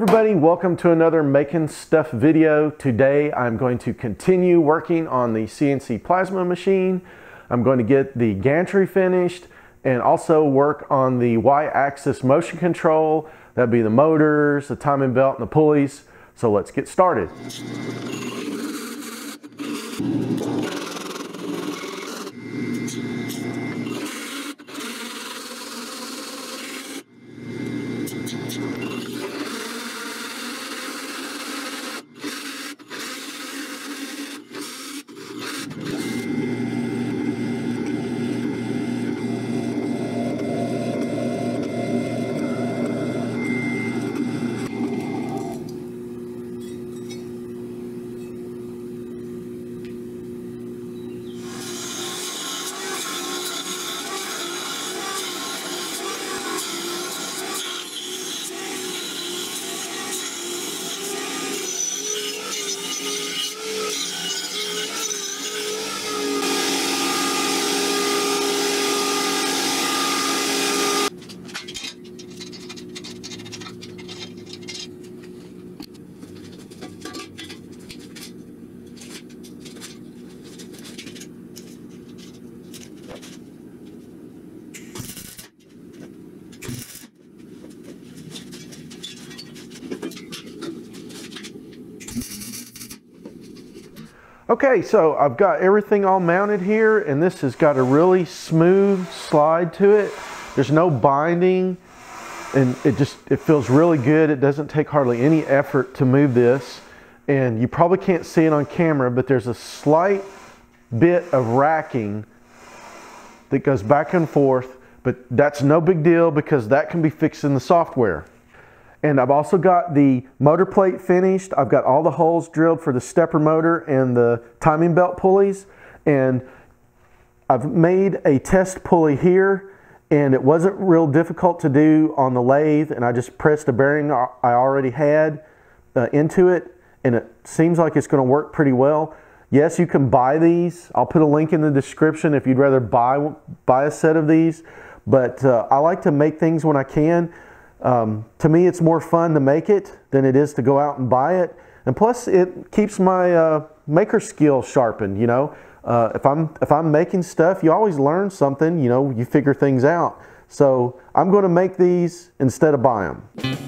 Everybody, welcome to another Making Stuff video. Today I'm going to continue working on the CNC plasma machine. I'm going to get the gantry finished and also work on the Y-axis motion control. That'd be the motors, the timing belt, and the pulleys. So let's get started. Okay, so I've got everything all mounted here and this has got a really smooth slide to it. There's no binding and it just, it feels really good. It doesn't take hardly any effort to move this. And you probably can't see it on camera, but there's a slight bit of racking that goes back and forth, but that's no big deal because that can be fixed in the software. And I've also got the motor plate finished. I've got all the holes drilled for the stepper motor and the timing belt pulleys. And I've made a test pulley here and it wasn't real difficult to do on the lathe and I just pressed a bearing I already had uh, into it and it seems like it's going to work pretty well. Yes, you can buy these. I'll put a link in the description if you'd rather buy, buy a set of these. But uh, I like to make things when I can. Um, to me, it's more fun to make it than it is to go out and buy it. And plus, it keeps my uh, maker skill sharpened. You know, uh, if I'm if I'm making stuff, you always learn something. You know, you figure things out. So I'm going to make these instead of buy them.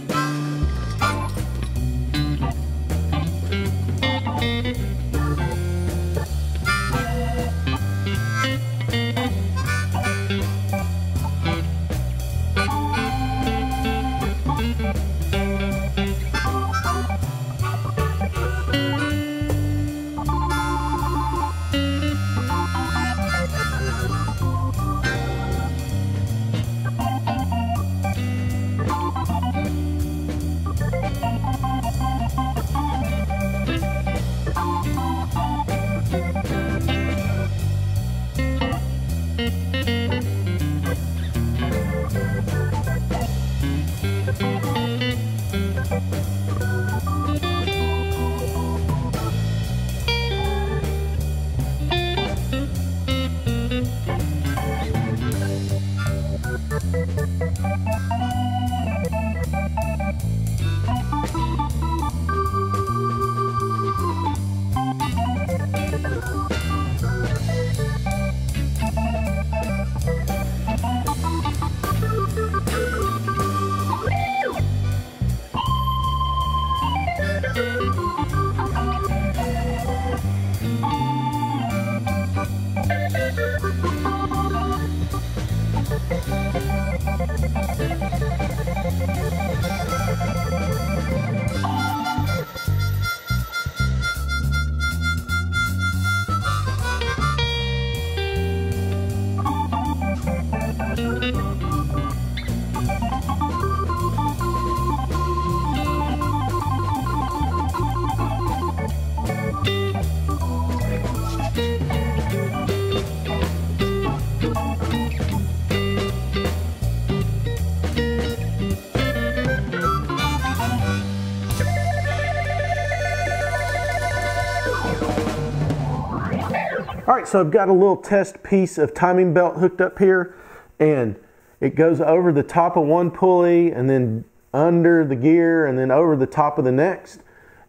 All right, so I've got a little test piece of timing belt hooked up here and it goes over the top of one pulley and then under the gear and then over the top of the next.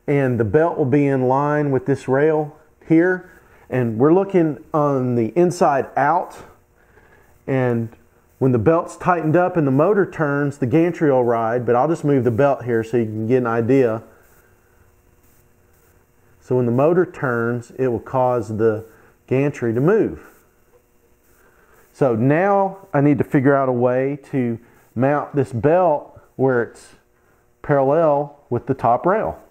And the belt will be in line with this rail here. And we're looking on the inside out. And when the belt's tightened up and the motor turns, the gantry will ride, but I'll just move the belt here so you can get an idea. So when the motor turns, it will cause the gantry to move. So now I need to figure out a way to mount this belt where it's parallel with the top rail.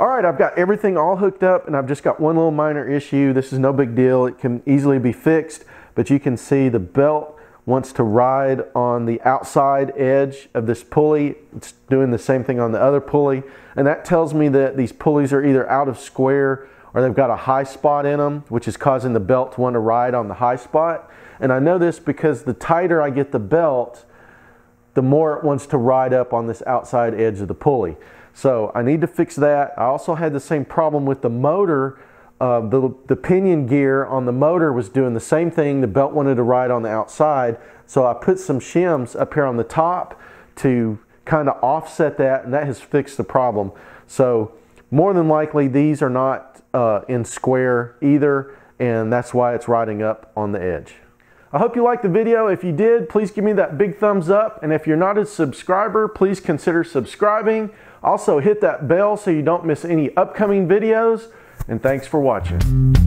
All right, I've got everything all hooked up and I've just got one little minor issue. This is no big deal. It can easily be fixed, but you can see the belt wants to ride on the outside edge of this pulley. It's doing the same thing on the other pulley. And that tells me that these pulleys are either out of square or they've got a high spot in them, which is causing the belt to want to ride on the high spot. And I know this because the tighter I get the belt, the more it wants to ride up on this outside edge of the pulley. So I need to fix that. I also had the same problem with the motor. Uh, the, the pinion gear on the motor was doing the same thing. The belt wanted to ride on the outside. So I put some shims up here on the top to kind of offset that and that has fixed the problem. So more than likely these are not uh, in square either and that's why it's riding up on the edge. I hope you liked the video. If you did, please give me that big thumbs up. And if you're not a subscriber, please consider subscribing. Also hit that bell so you don't miss any upcoming videos. And thanks for watching.